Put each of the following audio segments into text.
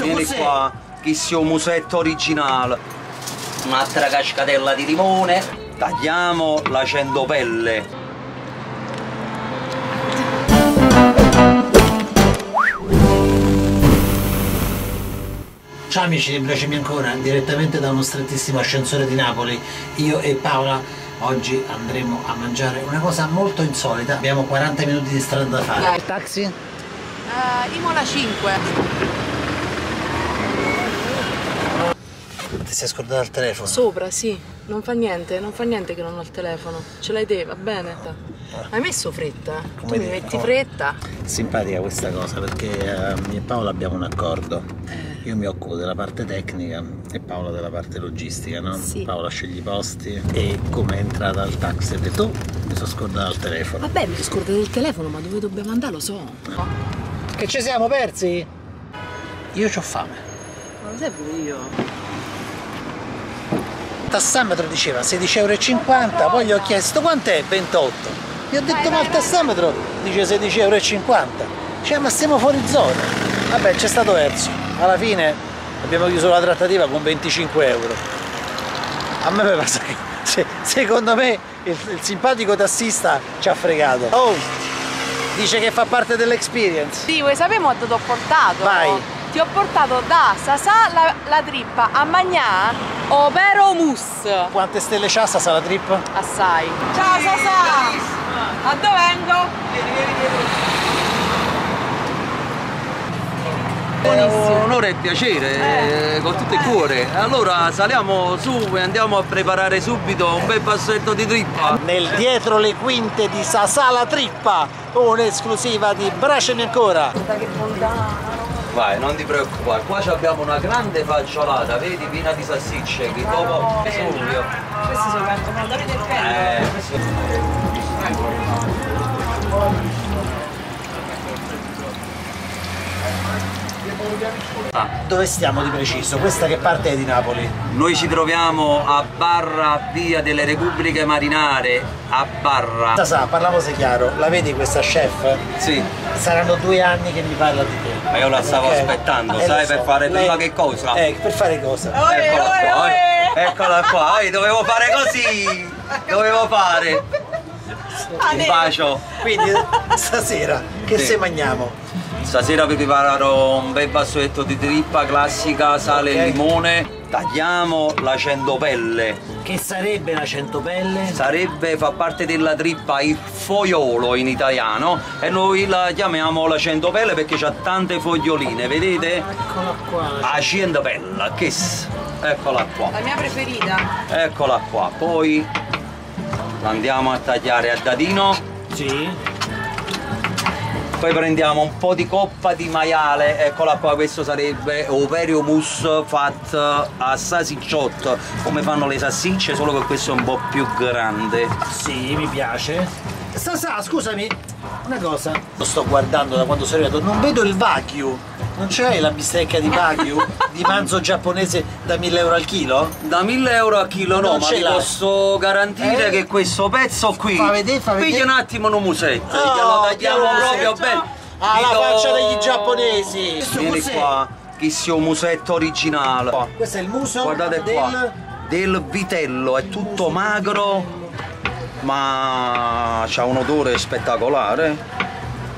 Vieni qua, che sia un musetto originale. Un'altra cascatella di limone. Tagliamo la centopelle. Ciao amici di Bracemi ancora, direttamente da uno strettissimo ascensore di Napoli, io e Paola oggi andremo a mangiare una cosa molto insolita, abbiamo 40 minuti di strada da fare. Dai. Taxi? Eh, Imola 5. Ti sei scordato il telefono? Sopra, sì. Non fa niente, non fa niente che non ho il telefono. Ce l'hai te, va bene. Hai messo fretta? Come tu mi dire, metti come- fretta? Simpatica questa cosa perché eh, io e Paola abbiamo un accordo. Eh. Io mi occupo della parte tecnica e Paola della parte logistica, no? Sì. Paola sceglie i posti e come è entrata al taxi ha detto "Oh, mi sono scordato il telefono. Vabbè, mi sono scordato il telefono, ma dove dobbiamo andare lo so. No, Che ci siamo persi? Io ho fame. non lo sai pure io. Tassametro diceva 16,50 euro, poi gli ho chiesto quant'è? 28. Gli ho detto ma il tassametro dice 16,50 euro. Cioè ma stiamo fuori zona. Vabbè c'è stato verso. Alla fine abbiamo chiuso la trattativa con 25 euro. A me mi passa che se- secondo me il, il simpatico tassista ci ha fregato. Oh! Dice che fa parte dell'experience. Sì, vuoi sapere dove ti ho portato? Vai. Ti ho portato da Sasà la, la trippa a Magnà Overo Mus. Quante stelle c'ha sta sala trip? Assai. Ciao Sasà! A dove vengo? È un onore e piacere, eh, con tutto il cuore. Allora saliamo su e andiamo a preparare subito un bel passetto di trippa. nel dietro le quinte di Sasala Trippa, un'esclusiva di Bracemi ancora. Vai, non ti preoccupare, qua abbiamo una grande facciolata, vedi, piena di salsicce, che dopo subito. Questi sono i pomodori del Eh, questo- Ah, Dove stiamo di preciso? Questa che parte è di Napoli? noi ci troviamo a Barra Via delle Repubbliche Marinare, a Barra. Sasà, parliamoci chiaro, la vedi questa chef? Sì, Saranno due anni che mi parla di te. ma io la stavo Ok? aspettando, Eh, sai, per so. fare Lei- prima che cosa? Eh, per fare cosa? Eccola qua, eh. eccola qua, eh, dovevo fare così, dovevo fare. Un bacio. Quindi stasera che Sì. se mangiamo? Stasera vi preparerò un bel vassoietto di trippa classica, sale e limone. Tagliamo la centopelle. Che sarebbe la centopelle? Sarebbe, fa parte della trippa il foiolo in italiano e noi la chiamiamo la centopelle perché c'ha tante foglioline, vedete? Eccola qua. La centopella, che s- Eccola qua. La mia preferita. Eccola qua, poi la andiamo a tagliare a dadino, Sì. Poi prendiamo un po' di coppa di maiale, eccola qua, questo sarebbe Operio Mousse fatto a salsicciotto, come fanno le salsicce, solo che questo è un po' più grande. Sì, mi piace. Sasà, scusami, una cosa. Lo sto guardando da quando sono arrivato, non vedo il Wagyu. Non c'hai la bistecca di Wagyu? di manzo giapponese da 1000 euro al chilo? Da 1000 euro a chilo no, Non ma l'hai. posso garantire Eh? che questo pezzo qui, Fa vedere, fa vedere. piglia un attimo un musetto, Oh, glielo tagliamo proprio bene. Ah, Vi la faccia degli giapponesi. Vieni qua, che sia un musetto originale. Questo è il muso Guardate del... qua, del vitello, è tutto magro, ma c'ha un odore spettacolare.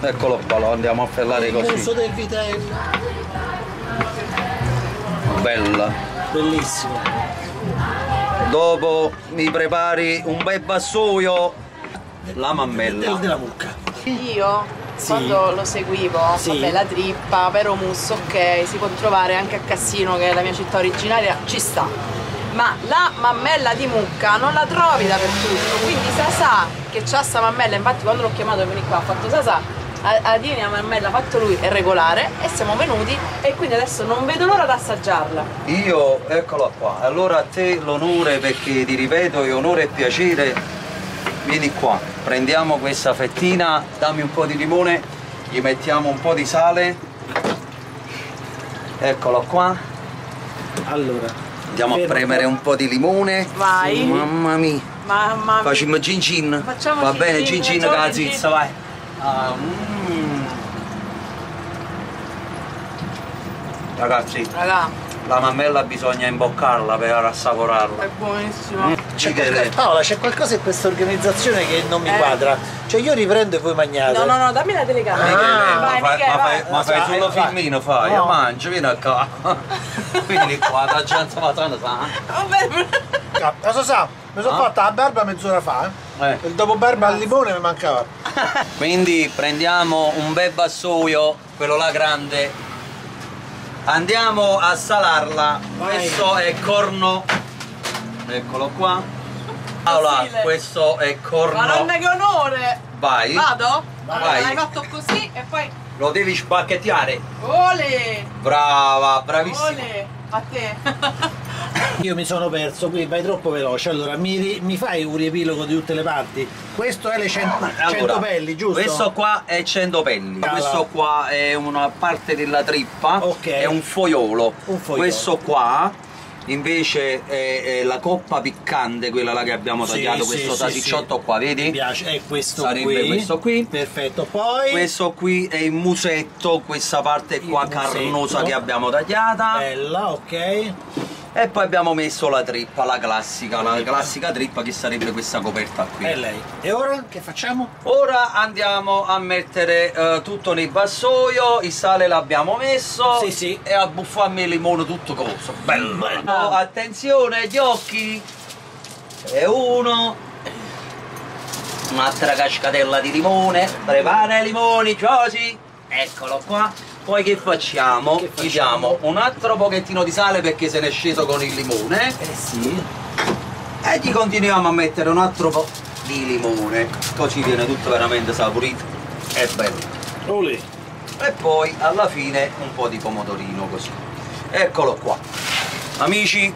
Eccolo qua, lo andiamo a fellare il muso così. del vitello. Bella. Bellissimo. Dopo mi prepari un bel vassoio, la Del, mammella. della mucca. Io Sì. quando lo seguivo, Sì. vabbè la trippa, Vero Mus, ok, si può trovare anche a Cassino che è la mia città originaria, ci sta. Ma la mammella di mucca non la trovi dappertutto, quindi Sasà che c'ha sta mammella, infatti quando l'ho chiamato per venire qua ha fatto Sasà, a, a dirmi la mammella ha fatto lui è regolare e siamo venuti e quindi adesso non vedo l'ora di assaggiarla. Io, eccola qua, allora a te l'onore perché ti ripeto è onore e piacere, vieni qua, prendiamo questa fettina, dammi un po' di limone, gli mettiamo un po' di sale, eccolo qua, Allora. Andiamo a premere un po' di limone, Vai. mamma mia, Mamma mia. facciamo gin gin, Facciamo va gin bene, gin, gin con la zizza, vai. Ah, mm. Ragazzi, Raga, la mammella bisogna imboccarla per assaporarla. è buonissimo. C'è qualcosa- Paola, c'è qualcosa in questa organizzazione che non mi Eh. quadra. Cioè io riprendo e voi mangiate. No, no, no, dammi la telecamera. Ah, vai, ma, fai, Michele, ma, vai. fai, ma fai solo vai. filmino, fai, No. mangia, vieni a qua. Vieni qua, la gente va tanto, sa? Vabbè. Cosa sa? Mi sono Ah. fatta la barba mezz'ora fa. Eh. Eh. Il dopo barba al limone mi mancava. Quindi prendiamo un bel vassoio, quello là grande, andiamo a salarla. Vai. Questo è corno, eccolo qua. Paola, Stile. questo è corno. Madonna che onore! Vai. Vado? Vai. Allora, l'hai fatto così e poi. Lo devi spacchettare. Ole! Brava, bravissima. Ole! A te! Io mi sono perso, qui vai troppo veloce. Allora, mi, ri- mi fai un riepilogo di tutte le parti? Questo è le cento, Allora, cento pelli, giusto? Questo qua è centopelli, Allora. questo qua è una parte della trippa, Ok. è un foiolo. Un foiolo. Questo qua invece è, è la coppa piccante, quella là che abbiamo tagliato, sì, questo sì, salsicciotto sì. qua, Mi vedi? piace, è questo Sarebbe qui. questo qui. Perfetto, poi... Questo qui è il musetto, questa parte Il qua musetto. carnosa che abbiamo tagliata. Bella, ok. E poi abbiamo messo la trippa, la classica, la classica trippa che sarebbe questa coperta qui. E lei. E ora che facciamo? Ora andiamo a mettere eh, tutto nel vassoio, il sale l'abbiamo messo Sì, sì. e a buffarmi il limone tutto coso. Bello! Bello. Oh, attenzione, gli occhi! E uno. Un'altra cascatella di limone. Prepara i limoni, Josi! Eccolo qua. Poi che facciamo? Che Gli facciamo? diamo un altro pochettino di sale perché se n'è sceso con il limone. Eh sì. E gli continuiamo a mettere un altro po' di limone, così viene tutto veramente saporito e bello. Oli. E poi alla fine un po' di pomodorino così. Eccolo qua. Amici,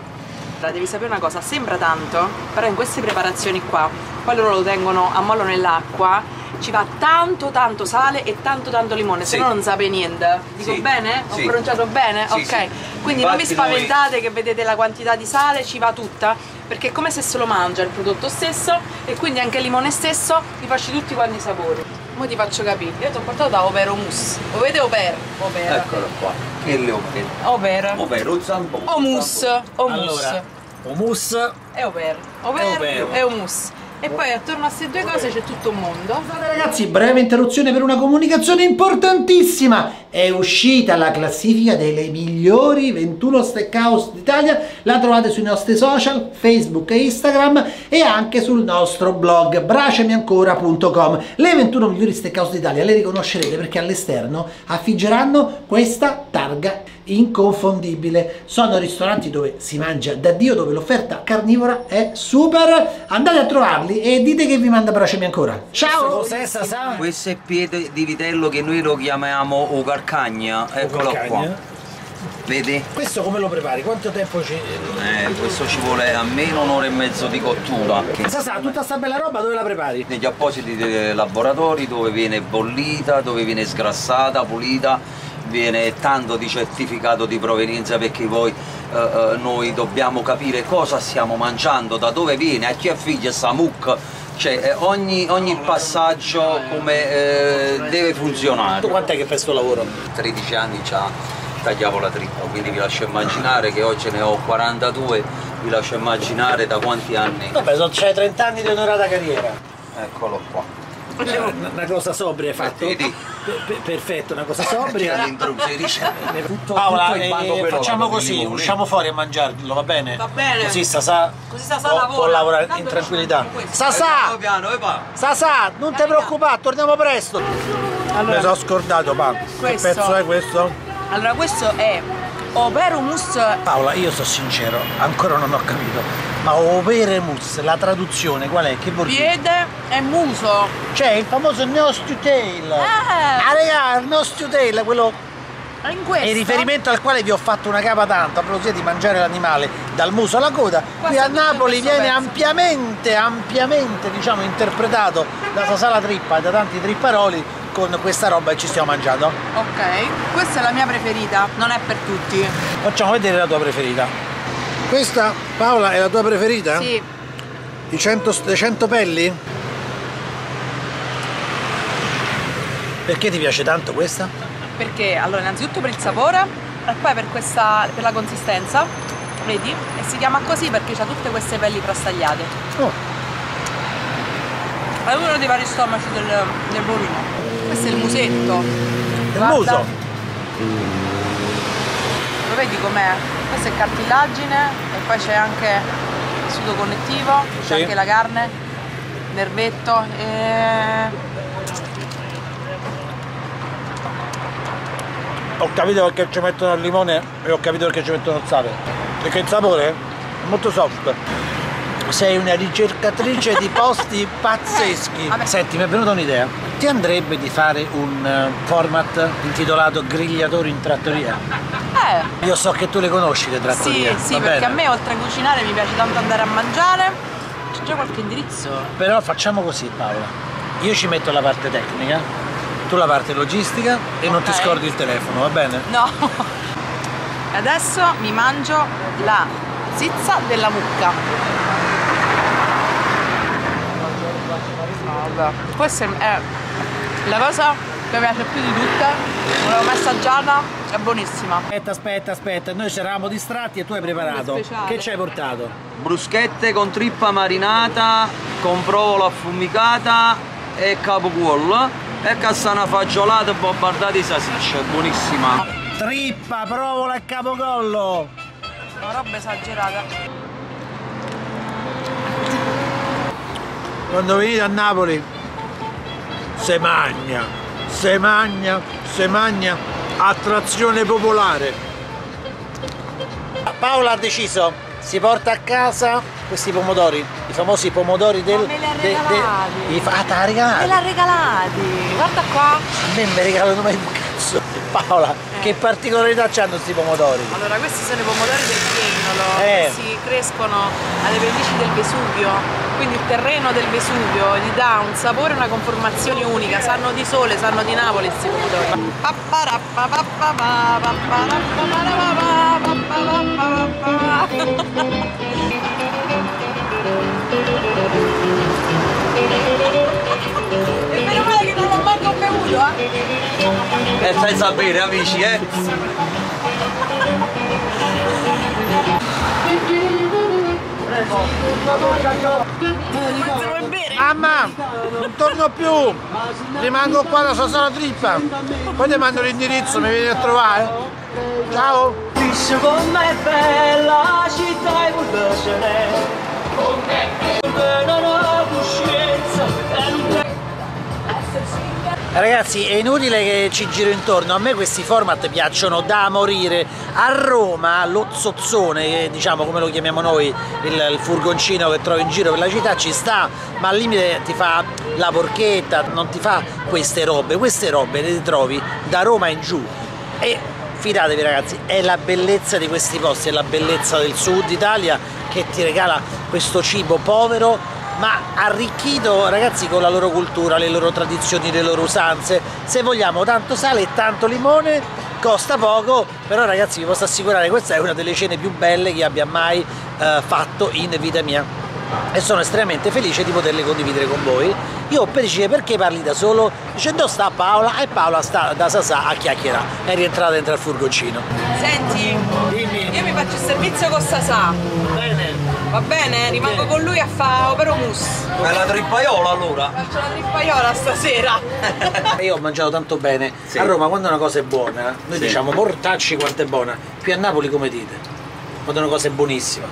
devi sapere una cosa, sembra tanto, però in queste preparazioni qua, poi loro lo tengono a mollo nell'acqua, ci va tanto tanto sale e tanto tanto limone, se Sì. no non sape niente. Dico Sì. bene? Ho Sì. pronunciato bene? Sì, ok. sì. Quindi non vi Infatti noi- spaventate che vedete la quantità di sale, ci va tutta, perché è come se se lo mangia il prodotto stesso e quindi anche il limone stesso li facci tutti quanti i sapori. Ora ti faccio capire, io ti ho portato da Overo Mousse. Lo vedete Over? Over. eccolo qua. Che le ho detto? Over. Ovvero il zambone. O mousse, o mousse. Allora, hummus. È over. Over È over. e hummus. E poi attorno a queste due cose c'è tutto un mondo. Ragazzi, breve interruzione per una comunicazione importantissima. È uscita la classifica delle migliori 21 steakhouse d'Italia. La trovate sui nostri social, Facebook e Instagram e anche sul nostro blog bracemiancora.com. Le 21 migliori steakhouse d'Italia le riconoscerete perché all'esterno affiggeranno questa targa inconfondibile. Sono ristoranti dove si mangia da Dio, dove l'offerta carnivora è super. Andate a trovarli e dite che vi manda Bracemi ancora. Ciao! Cos'è Sasà? Questo è piede di vitello che noi lo chiamiamo o carcagna. Eccolo qua. Vedi? Questo come lo prepari? Quanto tempo ci... Eh, questo ci vuole almeno un'ora e mezzo di cottura. Che- Sasà, tutta sta bella roba dove la prepari? negli appositi dei laboratori dove viene bollita, dove viene sgrassata, pulita, viene tanto di certificato di provenienza perché poi eh, eh, noi dobbiamo capire cosa stiamo mangiando, da dove viene, a chi affiglia sta mucca, cioè eh, ogni, ogni passaggio come eh, deve Tu funzionare. quant'è che fai sto lavoro? 13 anni già tagliavo la trippa, quindi vi lascio immaginare che oggi ne ho 42, vi lascio immaginare da quanti anni. Vabbè, sono c'hai 30 anni di onorata carriera. Eccolo qua. Una, una cosa sobria hai fatto? Vedi? Per- per- perfetto, una cosa sobria. tutto, Paola, tutto eh, facciamo così, usciamo fuori a mangiarlo, va bene? Va bene. Così Sasà, Così Sasà può, lavora. può lavorare Tanto in tranquillità. Sasà! piano. Sasà, non ti preoccupare, torniamo presto. Allora, sono scordato, pa. Questo. Che pezzo è questo? allora questo è Overo Mousse Paola, io sono sincero, ancora non ho capito. Ma overe mus, la traduzione qual è? Che vuol dire? piede e muso. C'è il famoso nose to tail. Ah, raga, il nose to tail, quello In questo il riferimento al quale vi ho fatto una capa tanto a proposito di mangiare l'animale dal muso alla coda. Qui Questo a Napoli viene pezzo. ampiamente, ampiamente diciamo interpretato da Sasala Trippa e da tanti tripparoli con questa roba che ci stiamo mangiando. Ok, questa è la mia preferita, non è per tutti. Facciamo vedere la tua preferita. Questa, Paola, è la tua preferita? Sì, I 100, le 100 pelli? Perché ti piace tanto questa? perché allora innanzitutto per il sapore e poi per, questa, per la consistenza, vedi? E si chiama così perché ha tutte queste pelli frastagliate. Oh, È uno dei vari stomaci del, del bovino. Questo è il musetto. il muso. Lo vedi com'è? Questa è cartilagine e poi c'è anche il sudo connettivo, c'è Sì. anche la carne, nervetto e... Ho capito perché ci mettono il limone e ho capito perché ci mettono il sale. Perché il sapore è molto soft. Sei una ricercatrice di posti pazzeschi. Vabbè. Senti, mi è venuta un'idea. Ti andrebbe di fare un eh, format intitolato Grigliatori in trattoria? Eh, Io so che tu le conosci le sì, trattorie. sì, va perché bene? a me oltre a cucinare mi piace tanto andare a mangiare. C'è già qualche indirizzo? Però facciamo così Paola. Io ci metto la parte tecnica, tu la parte logistica e non ti scordi il telefono, va bene? No. Adesso mi mangio la zizza della mucca. Vabbè. Questa è la cosa che mi piace più di tutte. L'ho mai assaggiata, è buonissima. Aspetta, aspetta, aspetta, noi ci eravamo distratti e tu hai preparato. Che ci hai portato? Bruschette con trippa marinata, con provola affumicata e capocuollo e cassana fagiolata bombardata di salsiccia, è buonissima. Trippa, provola e capocollo! Una roba esagerata. Quando venite a Napoli, se magna, se magna, se magna, attrazione popolare. Paola ha deciso, si porta a casa questi pomodori, i famosi pomodori del... Ma me li ha de- de- regalati. i ah, te l'ha regalati? Me l'ha regalati. Guarda qua. A me mi regalano mai un cazzo. Paola, Eh. che particolarità hanno questi pomodori? Allora, questi sono i pomodori del Piennolo, Eh. si crescono alle pendici del Vesuvio, quindi il terreno del Vesuvio gli dà un sapore e una conformazione unica, sanno di sole, sanno di Napoli questi pomodori. E meno male che non l'ho manco bevuto, eh! E senza bere amici, eh? Mamma, non torno più, rimango qua da Sasana Trippa, poi ti mando l'indirizzo, mi vieni a trovare? Ciao! Dice com'è bella città evoluzione Come non ho coscienza e non te Ragazzi, è inutile che ci giro intorno, a me questi format piacciono da morire. A Roma lo zozzone, che diciamo come lo chiamiamo noi, il, il furgoncino che trovi in giro per la città ci sta, ma al limite ti fa la porchetta, non ti fa queste robe, queste robe le trovi da Roma in giù. E fidatevi ragazzi, è la bellezza di questi posti, è la bellezza del sud Italia che ti regala questo cibo povero ma arricchito ragazzi con la loro cultura, le loro tradizioni, le loro usanze. Se vogliamo tanto sale e tanto limone, costa poco, però ragazzi vi posso assicurare questa è una delle cene più belle che abbia mai eh, fatto in vita mia e sono estremamente felice di poterle condividere con voi. Io per dire perché parli da solo, dicendo sta Paola e Paola sta da Sasà a chiacchierare, è rientrata dentro al furgoncino. Senti, Dimmi. io mi faccio il servizio con Sasà, Bene. Va bene? Rimango con lui a fare opero mousse. È la trippaiola allora? Faccio la trippaiola stasera. Io ho mangiato tanto bene. Sì. A Roma quando una cosa è buona, noi Sì. diciamo mortacci quanto è buona. Qui a Napoli come dite? Quando una cosa è buonissima.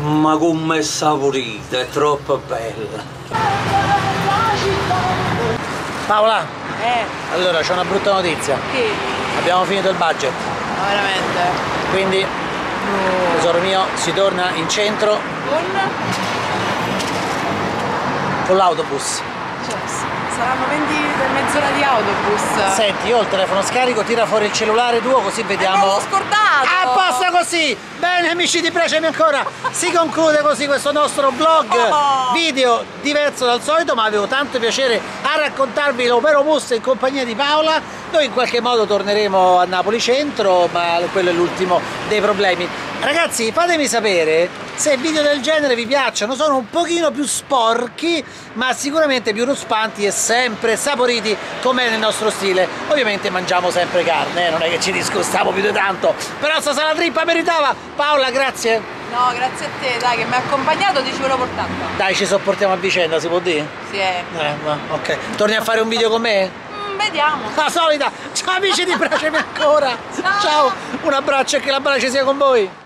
Ma come è saporita, è troppo bella. Paola, Eh, allora c'è una brutta notizia. che? Abbiamo finito il budget. Ma veramente. Quindi, tesoro mio, si torna in centro Con? con l'autobus. Saranno 20 mezz'ora di autobus. Senti, io ho il telefono scarico, tira fuori il cellulare tuo così vediamo. me l'ho scordato! A posto così! Bene amici di Piacemi ancora! Si conclude così questo nostro vlog Oh. video diverso dal solito ma avevo tanto piacere a raccontarvi l'Opero Bus in compagnia di Paola. Noi in qualche modo torneremo a Napoli centro ma quello è l'ultimo dei problemi. Ragazzi, fatemi sapere se video del genere vi piacciono, sono un pochino più sporchi, ma sicuramente più ruspanti e sempre saporiti come nel nostro stile. Ovviamente mangiamo sempre carne, eh, non è che ci discostiamo più di tanto, però sta la trippa meritava. Paola, grazie. No, grazie a te, dai, che mi ha accompagnato, ti ci volevo portare. Dai, ci sopportiamo a vicenda, si può dire? Sì, eh. Eh, no, ok. Torni a fare un video con me? Mm, vediamo. La solita! Ciao amici di Bracemi ancora! Ciao. Ciao! Un abbraccio e che la brace sia con voi!